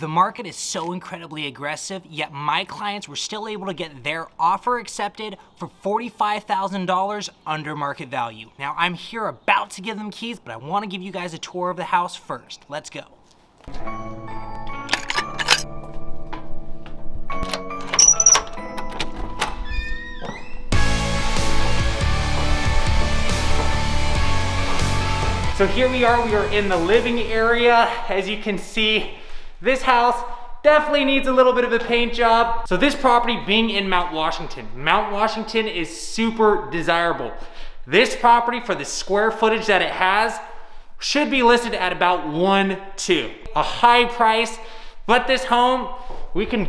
The market is so incredibly aggressive, yet my clients were still able to get their offer accepted for $45,000 under market value. Now I'm here about to give them keys, but I wanna give you guys a tour of the house first. Let's go. So here we are, we are in the living area. As you can see, this house definitely needs a little bit of a paint job. So this property being in Mount Washington, Mount Washington is super desirable. This property for the square footage that it has should be listed at about one, two. A high price, but this home, we can,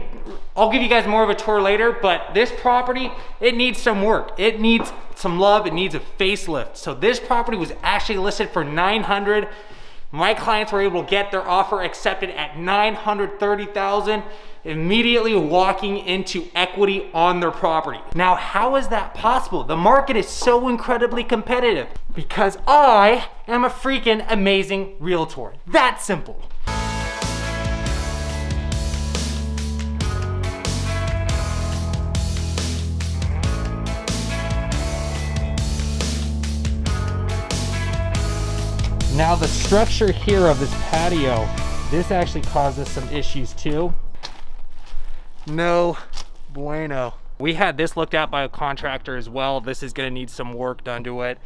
I'll give you guys more of a tour later, but this property, it needs some work. It needs some love, it needs a facelift. So this property was actually listed for 900. My clients were able to get their offer accepted at 930,000 immediately walking into equity on their property. Now, how is that possible? The market is so incredibly competitive because I am a freaking amazing realtor. That simple. Now the structure here of this patio, this actually causes some issues too. No bueno. We had this looked at by a contractor as well. This is gonna need some work done to it.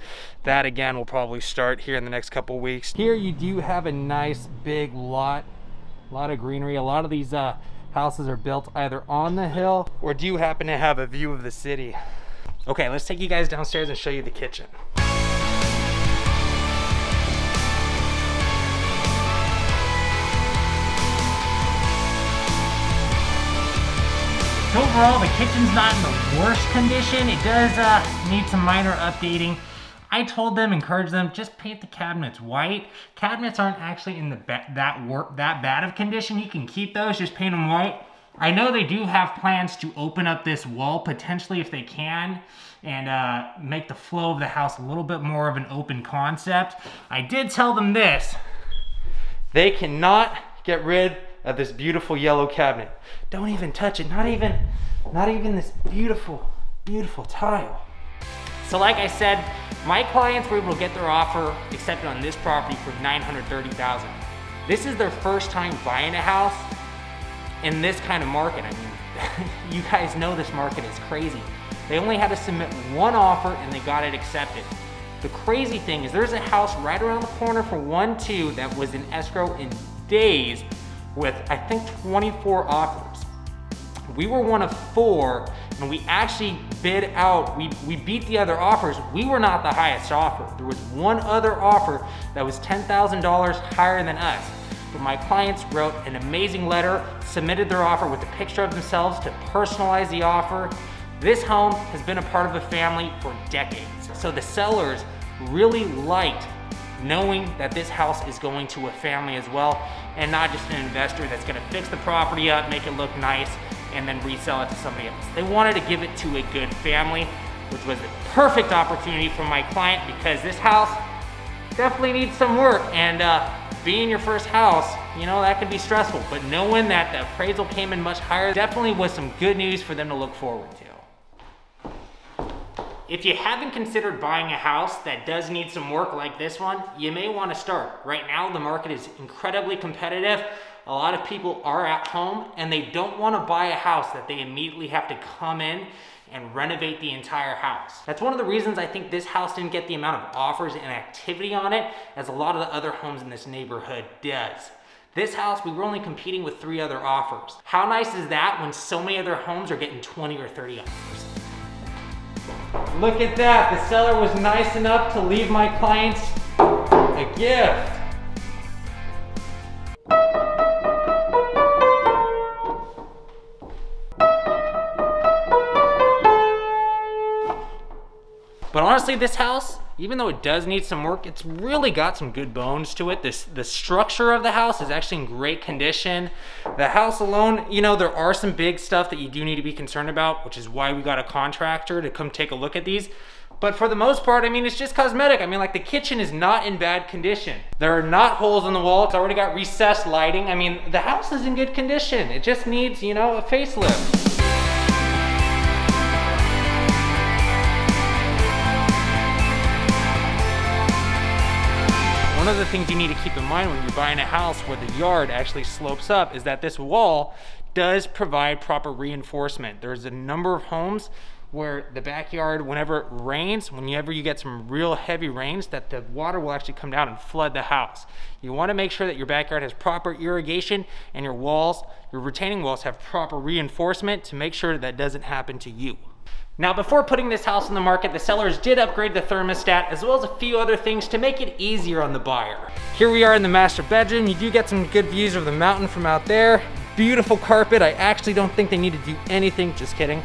That again will probably start here in the next couple weeks. Here you do have a nice big lot, a lot of greenery. A lot of these uh, houses are built either on the hill or do you happen to have a view of the city? Okay, let's take you guys downstairs and show you the kitchen. Overall, the kitchen's not in the worst condition. It does uh, need some minor updating. I told them, encouraged them, just paint the cabinets white. Cabinets aren't actually in the that work that bad of condition. You can keep those, just paint them white. I know they do have plans to open up this wall potentially if they can and uh, make the flow of the house a little bit more of an open concept. I did tell them this. They cannot get rid of this beautiful yellow cabinet. Don't even touch it, not even, not even this beautiful, beautiful tile. So like I said, my clients were able to get their offer accepted on this property for 930000 This is their first time buying a house in this kind of market. I mean, you guys know this market is crazy. They only had to submit one offer and they got it accepted. The crazy thing is there's a house right around the corner for 1-2 that was in escrow in days with, I think, 24 offers. We were one of four, and we actually bid out, we, we beat the other offers. We were not the highest offer. There was one other offer that was $10,000 higher than us. But my clients wrote an amazing letter, submitted their offer with a picture of themselves to personalize the offer. This home has been a part of a family for decades. So the sellers really liked knowing that this house is going to a family as well and not just an investor that's gonna fix the property up, make it look nice, and then resell it to somebody else. They wanted to give it to a good family, which was a perfect opportunity for my client because this house definitely needs some work and uh, being your first house, you know, that could be stressful, but knowing that the appraisal came in much higher definitely was some good news for them to look forward to. If you haven't considered buying a house that does need some work like this one, you may want to start. Right now, the market is incredibly competitive. A lot of people are at home and they don't want to buy a house that they immediately have to come in and renovate the entire house. That's one of the reasons I think this house didn't get the amount of offers and activity on it as a lot of the other homes in this neighborhood does. This house, we were only competing with three other offers. How nice is that when so many other homes are getting 20 or 30 offers? Look at that, the seller was nice enough to leave my clients a gift. But honestly, this house, even though it does need some work, it's really got some good bones to it. This The structure of the house is actually in great condition. The house alone, you know, there are some big stuff that you do need to be concerned about, which is why we got a contractor to come take a look at these. But for the most part, I mean, it's just cosmetic. I mean, like the kitchen is not in bad condition. There are not holes in the wall. It's already got recessed lighting. I mean, the house is in good condition. It just needs, you know, a facelift. One of the things you need to keep in mind when you're buying a house where the yard actually slopes up is that this wall does provide proper reinforcement. There's a number of homes where the backyard, whenever it rains, whenever you get some real heavy rains, that the water will actually come down and flood the house. You want to make sure that your backyard has proper irrigation and your walls, your retaining walls have proper reinforcement to make sure that doesn't happen to you. Now, before putting this house on the market, the sellers did upgrade the thermostat as well as a few other things to make it easier on the buyer. Here we are in the master bedroom. You do get some good views of the mountain from out there. Beautiful carpet. I actually don't think they need to do anything, just kidding.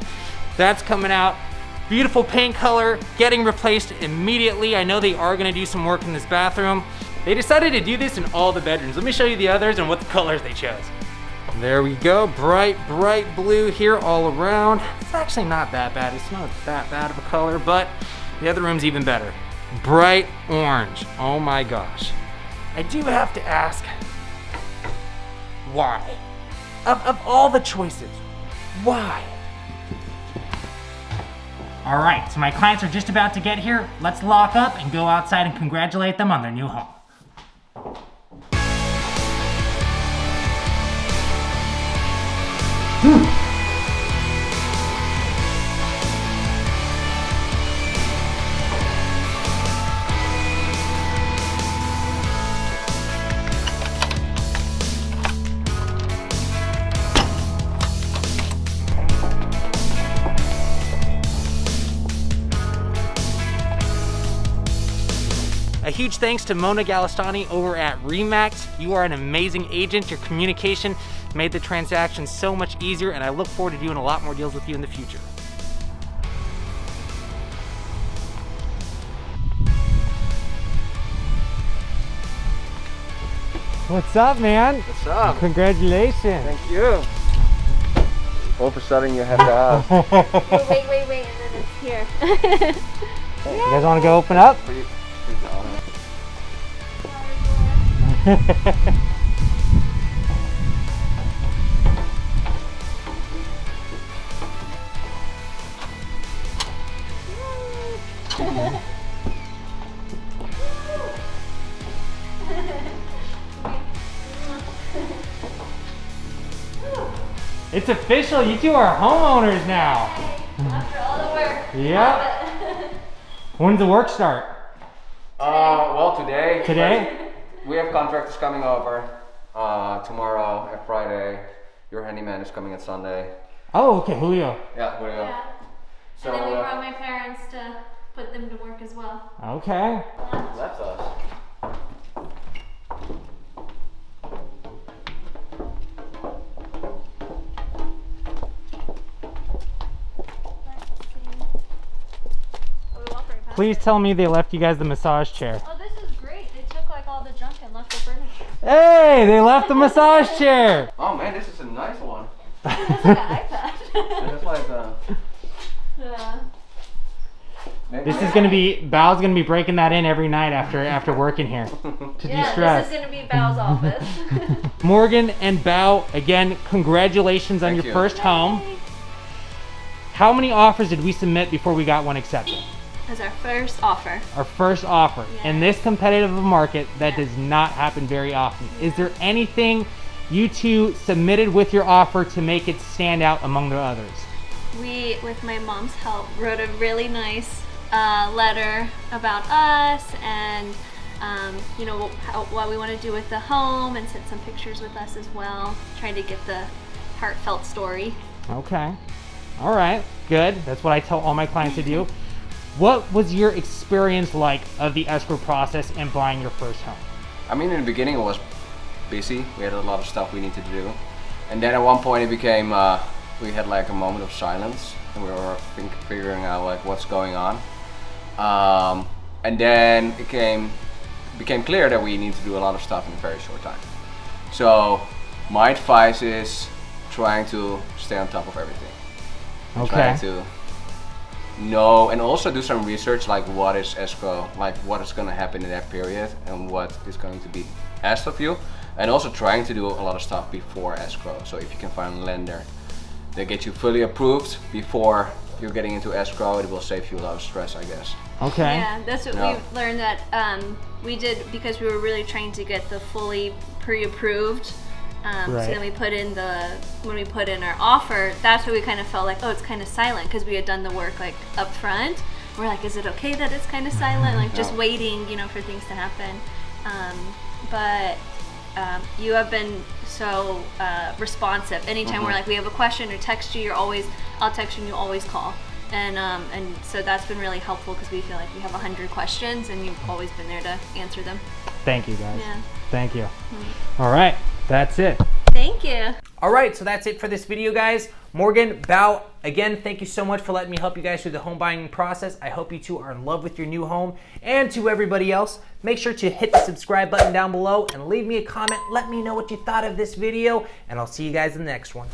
That's coming out. Beautiful paint color, getting replaced immediately. I know they are gonna do some work in this bathroom. They decided to do this in all the bedrooms. Let me show you the others and what the colors they chose. There we go, bright, bright blue here all around. It's actually not that bad. It's not that bad of a color, but the other room's even better. Bright orange, oh my gosh. I do have to ask, why? Of, of all the choices, why? All right, so my clients are just about to get here. Let's lock up and go outside and congratulate them on their new home. Huge thanks to Mona Galistani over at Remax. You are an amazing agent. Your communication made the transaction so much easier, and I look forward to doing a lot more deals with you in the future. What's up, man? What's up? Congratulations. Thank you. All of a sudden you have to ask. Wait, wait, wait, and then it's here. You guys want to go open up? It's official. You two are homeowners now. After all the work. Yep. When's the work start? Uh, well, today. Today? We have contractors coming over. Uh, tomorrow and Friday. Your handyman is coming on Sunday. Oh, okay, Julio. Yeah, where you go? Yeah. So, and then we uh, brought my parents to put them to work as well. Okay. that's us. Please tell me they left you guys the massage chair. Oh, this is great. They took like all the junk and left the furniture. Hey, they left the massage chair. Oh man, this is a nice one. That's like an iPad. It's like uh, yeah. This is gonna be Bao's gonna be breaking that in every night after after working here to Yeah, de-stress. this is gonna be Bao's office. Morgan and Bao, again, congratulations on Thank your you. first home. How many offers did we submit before we got one accepted? That's our first offer. Our first offer. In this competitive market, that Yeah. does not happen very often. Is there anything you two submitted with your offer to make it stand out among the others? We, with my mom's help, wrote a really nice uh, letter about us and um, you know how, what we want to do with the home, and sent some pictures with us as well, trying to get the heartfelt story. Okay. All right. Good. That's what I tell all my clients to do. What was your experience like of the escrow process and buying your first home? I mean, in the beginning it was busy. We had a lot of stuff we needed to do, and then at one point it became uh, we had like a moment of silence, and we were think, figuring out like what's going on. Um, and then it came became clear that we need to do a lot of stuff in a very short time. So my advice is trying to stay on top of everything. Okay. Trying to know and also do some research like what is escrow, like what is going to happen in that period and what is going to be asked of you. And also trying to do a lot of stuff before escrow. So if you can find a lender that gets you fully approved before you're getting into escrow, it will save you a lot of stress, I guess. Okay. Yeah, that's what Yeah. we learned that um, we did because we were really trying to get the fully pre-approved. Um, Right. So then we put in the when we put in our offer, that's where we kind of felt like, oh, it's kind of silent because we had done the work like up front. We're like, is it okay that it's kind of silent? Like just waiting, you know, for things to happen. Um, but um, you have been so uh, responsive. Anytime we're like, we have a question or text you, you're always, I'll text you and you always call. And, um, and so that's been really helpful because we feel like we have a hundred questions and you've always been there to answer them. Thank you guys. Yeah. Thank you. All right. That's it. Thank you. All right, so that's it for this video, guys. Morgan, Bao, again, thank you so much for letting me help you guys through the home buying process. I hope you two are in love with your new home. And to everybody else, make sure to hit the subscribe button down below and leave me a comment. Let me know what you thought of this video, and I'll see you guys in the next one.